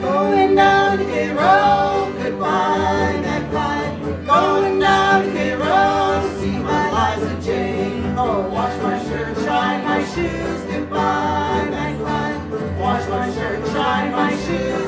Going down a road, goodbye, goodbye. Going Goodbye, goodbye, back Wash my shirt, shine my shoes.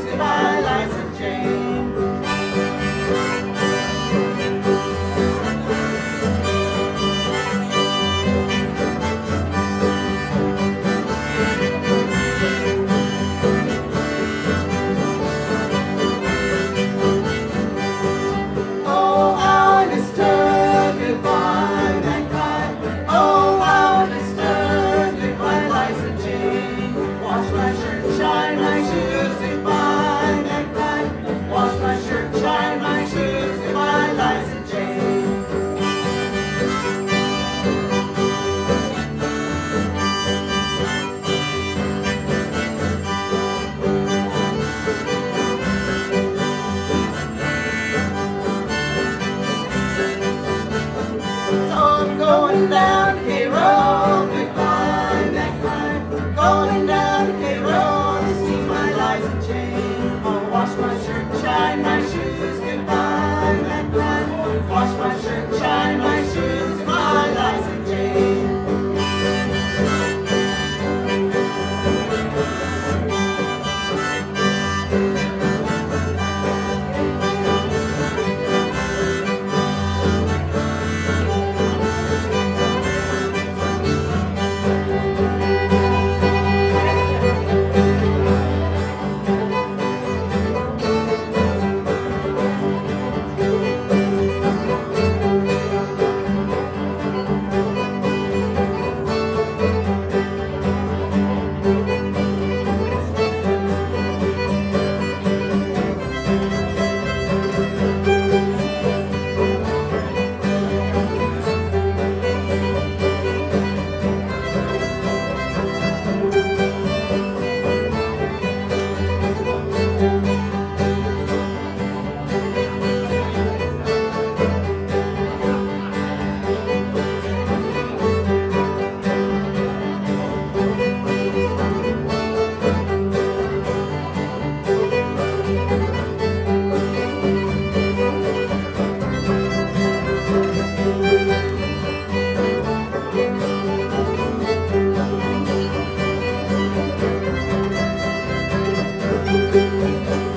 Música